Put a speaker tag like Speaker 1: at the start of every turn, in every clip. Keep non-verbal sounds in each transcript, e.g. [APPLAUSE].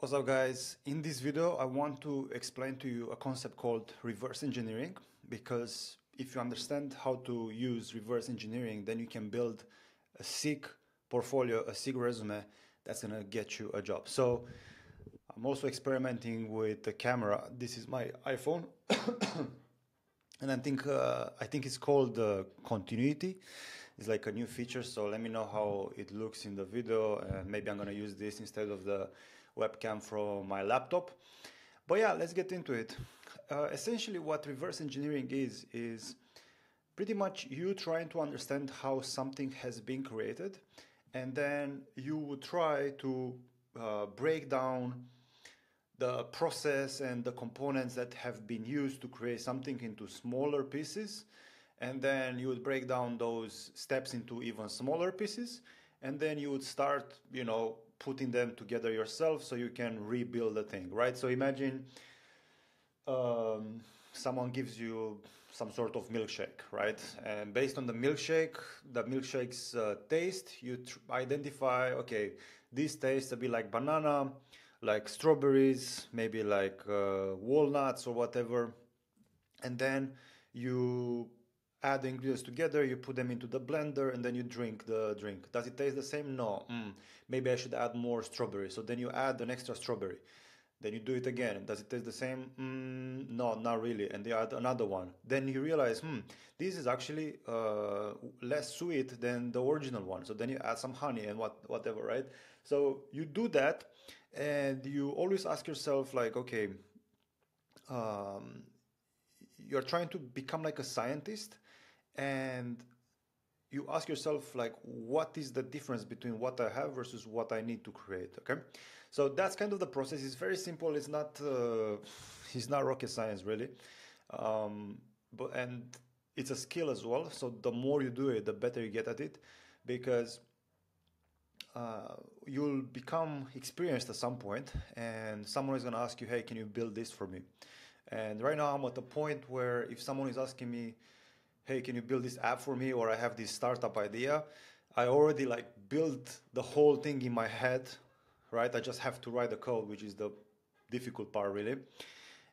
Speaker 1: What's up guys? In this video I want to explain to you a concept called reverse engineering because if you understand how to use reverse engineering then you can build a sick portfolio, a sick resume that's gonna get you a job. So I'm also experimenting with the camera. This is my iPhone [COUGHS] and I think uh, I think it's called uh, continuity. It's like a new feature so let me know how it looks in the video maybe I'm gonna use this instead of the webcam from my laptop. But yeah, let's get into it. Uh, essentially, what reverse engineering is, is pretty much you trying to understand how something has been created, and then you would try to uh, break down the process and the components that have been used to create something into smaller pieces and then you would break down those steps into even smaller pieces and then you would start you know putting them together yourself so you can rebuild the thing, right? So imagine um, someone gives you some sort of milkshake, right? And based on the milkshake, the milkshake's uh, taste, you identify, okay, this tastes a bit like banana, like strawberries, maybe like uh, walnuts or whatever. And then you add the ingredients together, you put them into the blender, and then you drink the drink. Does it taste the same? No. Mm, maybe I should add more strawberry. So then you add an extra strawberry. Then you do it again. Does it taste the same? Mm, no, not really. And you add another one. Then you realize, hmm, this is actually uh, less sweet than the original one. So then you add some honey and what whatever, right? So you do that, and you always ask yourself, like, okay, um, you're trying to become like a scientist and you ask yourself like what is the difference between what i have versus what i need to create okay? So that's kind of the process. It's very simple. It's not uh, it's not rocket science really. Um, but and it's a skill as well. So the more you do it the better you get at it because uh, you'll become experienced at some point and someone is going to ask you hey can you build this for me? And right now i'm at the point where if someone is asking me hey, can you build this app for me? Or I have this startup idea. I already like built the whole thing in my head, right? I just have to write the code, which is the difficult part really.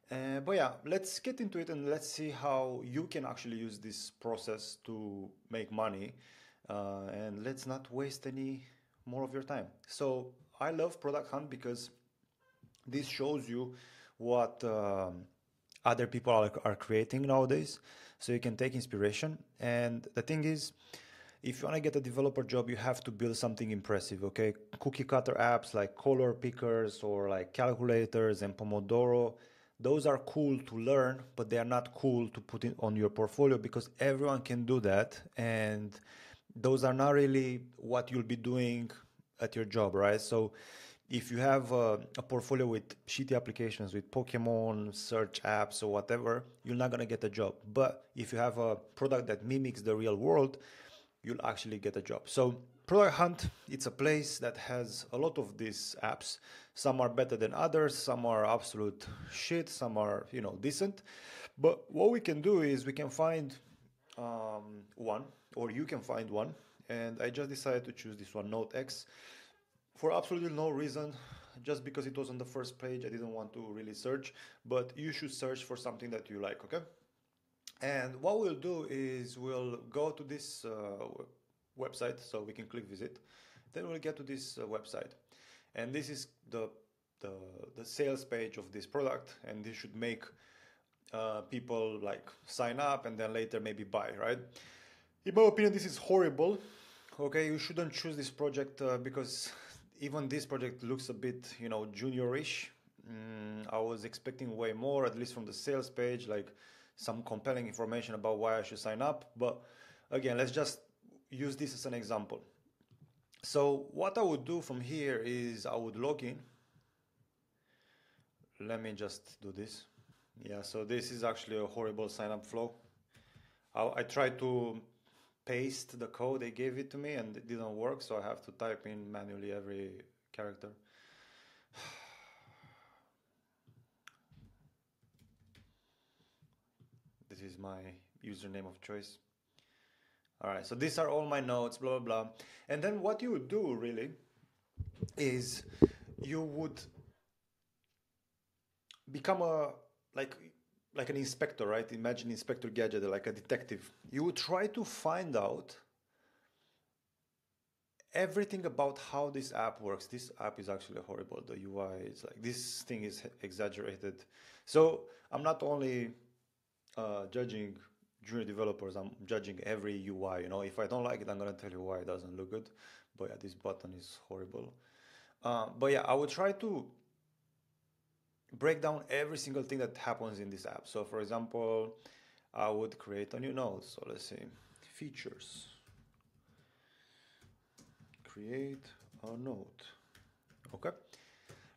Speaker 1: Uh, but yeah, let's get into it and let's see how you can actually use this process to make money. Uh, and let's not waste any more of your time. So I love Product Hunt because this shows you what um, other people are, are creating nowadays so you can take inspiration. And the thing is if you want to get a developer job you have to build something impressive okay? Cookie cutter apps like color pickers or like calculators and pomodoro those are cool to learn but they are not cool to put in on your portfolio because everyone can do that and those are not really what you'll be doing at your job right? So if you have a, a, portfolio with shitty applications, with Pokemon search apps or whatever, you're not gonna get a job. But if you have a product that mimics the real world, you'll actually get a job. So Product Hunt, it's a place that has a lot of these apps. Some are better than others, some are absolute shit, some are, you know, decent. But what we can do is we can find um, one, or you can find one, and I just decided to choose this one, Note X for absolutely no reason just because it was on the first page i didn't want to really search but you should search for something that you like okay? And what we'll do is we'll go to this uh, website so we can click visit. Then we'll get to this uh, website. And this is the, the the sales page of this product and this should make uh, people like sign up and then later maybe buy right? In my opinion this is horrible okay? You shouldn't choose this project uh, because even this project looks a bit, you know, juniorish. Mm, I was expecting way more, at least from the sales page, like some compelling information about why I should sign up. But again, let's just use this as an example. So what I would do from here is I would log in. Let me just do this. Yeah, so this is actually a horrible sign up flow. I, I tried to paste the code they gave it to me and it didn't work so I have to type in manually every character. [SIGHS] This is my username of choice. All right so these are all my notes blah blah blah. And then what you would do really is you would become a like like an inspector, right? Imagine Inspector Gadget, like a detective. You would try to find out everything about how this app works. This app is actually horrible. The UI is like this thing is exaggerated. So I'm not only uh, judging junior developers, I'm judging every UI. You know, if I don't like it, I'm gonna tell you why it doesn't look good. But yeah, this button is horrible. Uh, but yeah, I would try to break down every single thing that happens in this app. So for example, I would create a new node. So let's say features. Create a node. Okay.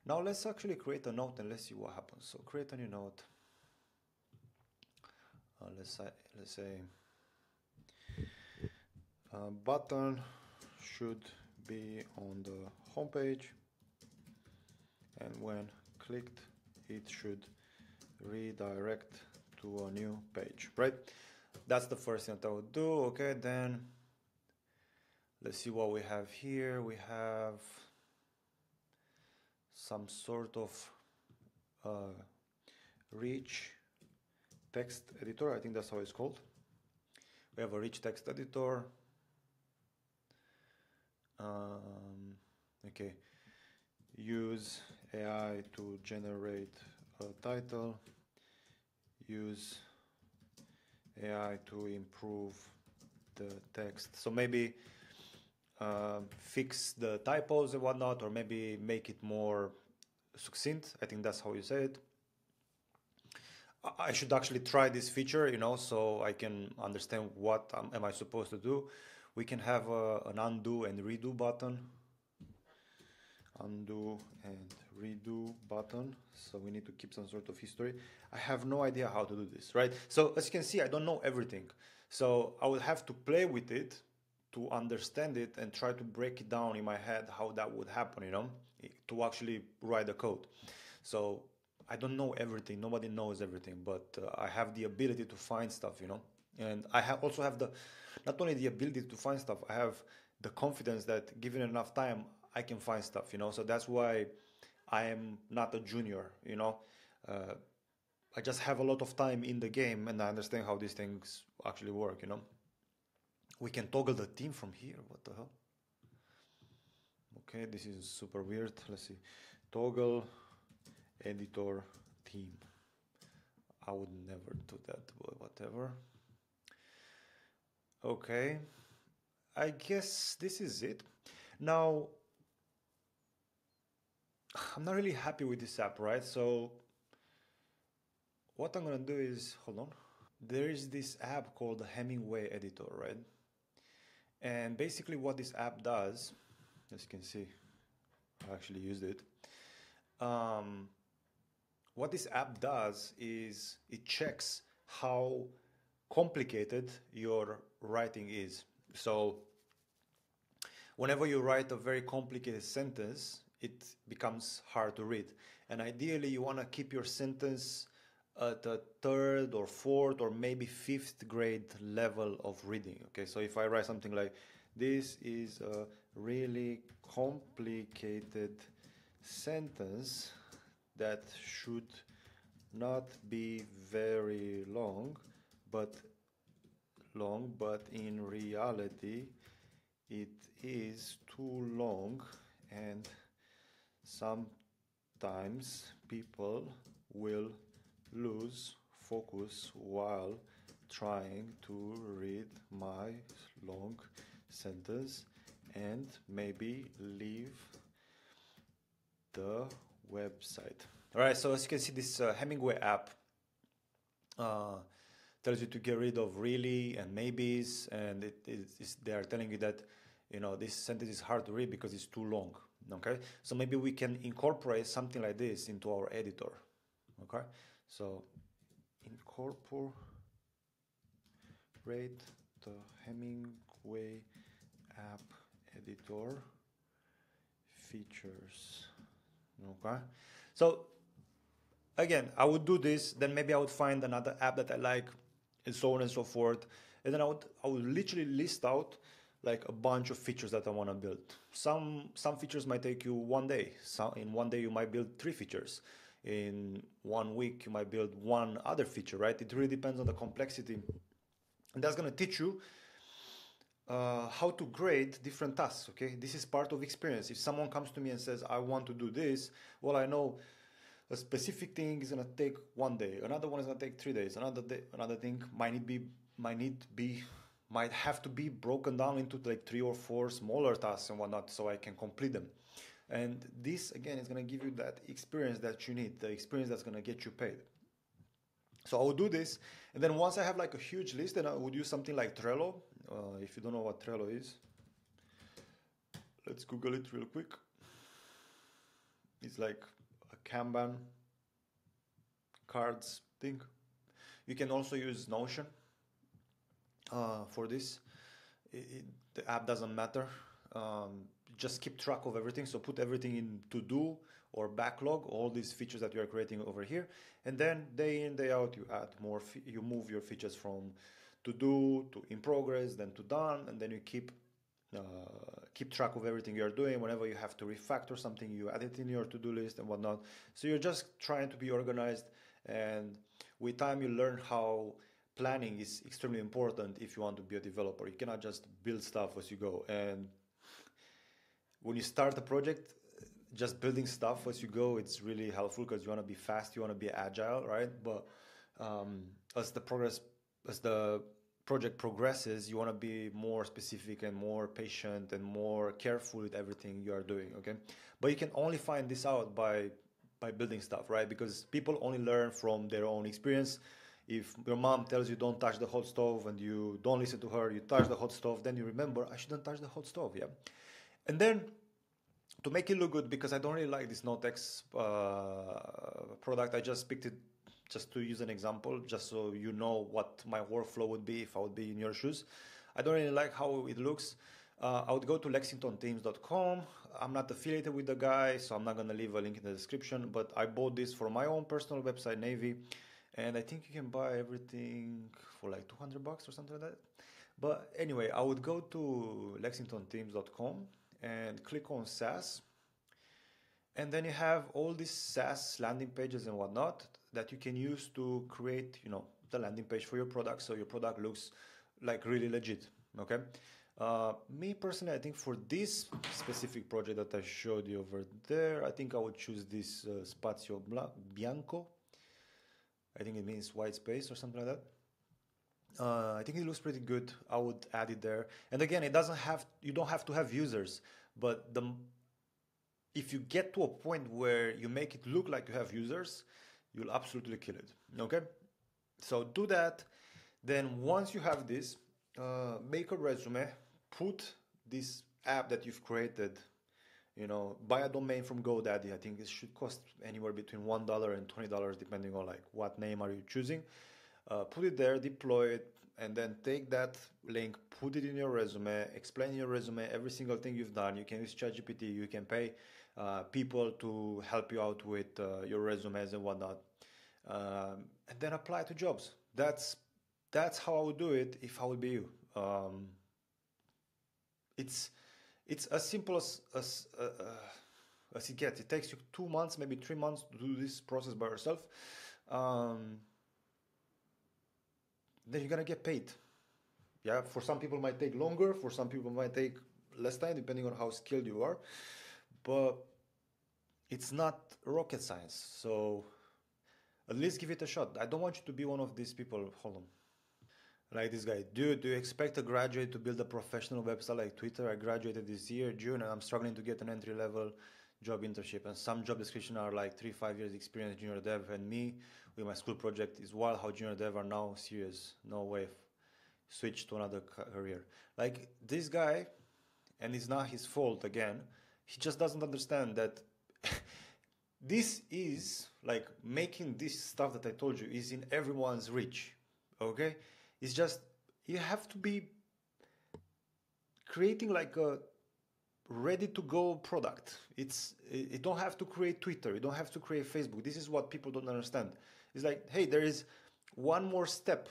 Speaker 1: Now let's actually create a node and let's see what happens. So create a new node. Uh, let's say let's say uh, button should be on the home page and when clicked it should redirect to a new page right? That's the first thing that I would do. Okay then let's see what we have here. We have some sort of uh, rich text editor I think that's how it's called. We have a rich text editor. Um, okay. Use AI to generate a title use AI to improve the text. So maybe uh, fix the typos and whatnot or maybe make it more succinct. I think that's how you say it. I should actually try this feature you know so I can understand what am I supposed to do. We can have a, an undo and redo button undo and redo button so we need to keep some sort of history. I have no idea how to do this right? So as you can see I don't know everything. So I will have to play with it to understand it and try to break it down in my head how that would happen you know to actually write the code. So I don't know everything. Nobody knows everything but uh, I have the ability to find stuff you know? And I also have the not only the ability to find stuff I have the confidence that given enough time I can find stuff, you know. So that's why I am not a junior, you know. Uh, I just have a lot of time in the game and I understand how these things actually work, you know. We can toggle the team from here. What the hell? Okay, this is super weird. Let's see. Toggle editor team. I would never do that, but whatever. Okay. I guess this is it. Now, I'm not really happy with this app, right? So what I'm gonna do is, hold on. There is this app called the Hemingway Editor, right? And basically what this app does, as you can see, I actually used it. Um, what this app does is it checks how complicated your writing is. So whenever you write a very complicated sentence, it becomes hard to read. And ideally, you want to keep your sentence at a third or fourth or maybe fifth grade level of reading. Okay, so if I write something like, this is a really complicated sentence that should not be very long, but long, but in reality, it is too long and sometimes people will lose focus while trying to read my long sentence and maybe leave the website. All right, so as you can see, this uh, Hemingway app uh, tells you to get rid of really and maybes, and it is they are telling you that you know this sentence is hard to read because it's too long okay? So maybe we can incorporate something like this into our editor okay? So incorporate the Hemingway app editor features okay? So again I would do this then maybe I would find another app that I like and so on and so forth. And then I would I would literally list out like a bunch of features that I want to build. Some some features might take you one day. Some in one day you might build three features. in one week you might build one other feature right it really depends on the complexity and that's going to teach you uh, how to grade different tasks okay this is part of experience if someone comes to me and says i want to do this well i know a specific thing is going to take one day another one is to take three days another day another thing might need be might need be might have to be broken down into like three or four smaller tasks and whatnot so i can complete them and this again is going to give you that experience that you need, the experience that's going to get you paid. So I will do this, and then once I have like a huge list, then I would use something like Trello. Uh, if you don't know what Trello is, let's Google it real quick. It's like a Kanban cards thing. You can also use Notion uh, for this. It, it, the app doesn't matter. Um, just keep track of everything. So put everything in to do or backlog, all these features that you are creating over here. And then day in, day out, you add more, you move your features from to do to in progress, then to done, and then you keep uh, keep track of everything you're doing. Whenever you have to refactor something, you add it in your to-do list and whatnot. So you're just trying to be organized, and with time, you learn how planning is extremely important if you want to be a developer. You cannot just build stuff as you go. And when you start a project, just building stuff as you go, it's really helpful because you want to be fast, you want to be agile, right? But um, as the progress, as the project progresses, you want to be more specific and more patient and more careful with everything you are doing. Okay, but you can only find this out by by building stuff, right? Because people only learn from their own experience. If your mom tells you don't touch the hot stove and you don't listen to her, you touch the hot stove, then you remember I shouldn't touch the hot stove. Yeah. And then to make it look good, because I don't really like this Notex uh, product, I just picked it just to use an example, just so you know what my workflow would be if I would be in your shoes. I don't really like how it looks. Uh, I would go to lexingtonthemes.com. I'm not affiliated with the guy, so I'm not going to leave a link in the description. But I bought this for my own personal website, Navy, and I think you can buy everything for like 200 bucks or something like that. But anyway, I would go to lexingtonthemes.com and click on SaaS. And then you have all these SaaS landing pages and whatnot that you can use to create, you know, the landing page for your product so your product looks like really legit. Okay. Uh, me personally, I think for this specific project that I showed you over there, I think I would choose this uh, Spazio Bianco. I think it means white space or something like that. Uh, I think it looks pretty good. I would add it there. And again, it doesn't have you don't have to have users, but the if you get to a point where you make it look like you have users, you'll absolutely kill it. Okay, so do that. Then once you have this, uh, make a resume. Put this app that you've created. You know, buy a domain from GoDaddy. I think it should cost anywhere between one dollar and twenty dollars, depending on like what name are you choosing uh, put it there, deploy it, and then take that link, put it in your resume, explain your resume every single thing you've done. You can use ChatGPT, you can pay uh, people to help you out with uh, your resumes and whatnot, um, and then apply to jobs. That's that's how I would do it if I would be you. Um, it's it's as simple as as, uh, uh, as it gets. It takes you two months, maybe three months to do this process by yourself. Um, then you're gonna get paid. Yeah, for some people might take longer, for some people might take less time, depending on how skilled you are. But it's not rocket science, so at least give it a shot. I don't want you to be one of these people. Hold on. Like this guy, dude, do you expect a graduate to build a professional website like Twitter? I graduated this year, June, and I'm struggling to get an entry level job internship. And some job descriptions are like three, five years experience junior dev, and me with my school project is wild how junior dev are now serious. No way. Switch to another career. Like this guy, and it's not his fault again, he just doesn't understand that [LAUGHS] this is like making this stuff that I told you is in everyone's reach. Okay? It's just you have to be creating like a ready to go product. It's you don't have to create Twitter, you don't have to create Facebook. This is what people don't understand. It's like, hey, there is one more step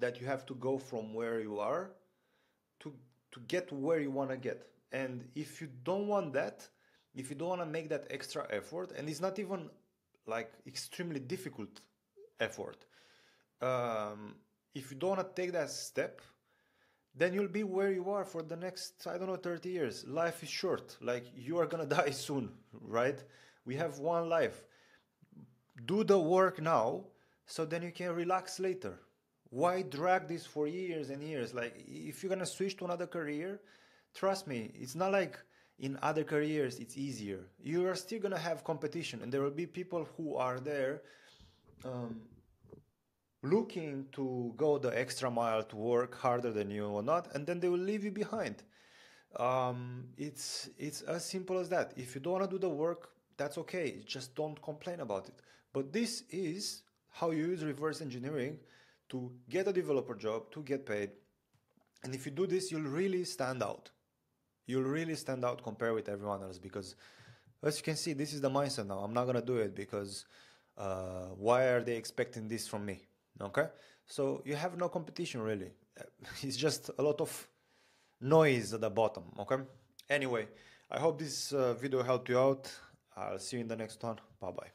Speaker 1: that you have to go from where you are to to get where you want to get. And if you don't want that, if you don't want to make that extra effort, and it's not even like extremely difficult effort. Um, if you don't take that step, then you'll be where you are for the next, I don't know, 30 years. Life is short. Like you are going [LAUGHS] to die soon, right? We have one life. Do the work now so then you can relax later. Why drag this for years and years? Like if you're going to switch to another career, trust me, it's not like in other careers it's easier. You are still going to have competition and there will be people who are there um, looking to go the extra mile to work harder than you or not, and then they will leave you behind. Um, it's it's as simple as that. If you don't want to do the work, that's okay. Just don't complain about it. But this is how you use reverse engineering to get a developer job, to get paid. And if you do this, you'll really stand out. You'll really stand out compared with everyone else because, as you can see, this is the mindset now. I'm not gonna do it because uh, why are they expecting this from me? Okay, so you have no competition really. [LAUGHS] It's just a lot of noise at the bottom. Okay. Anyway, I hope this uh, video helped you out. I'll see you in the next one. Bye bye.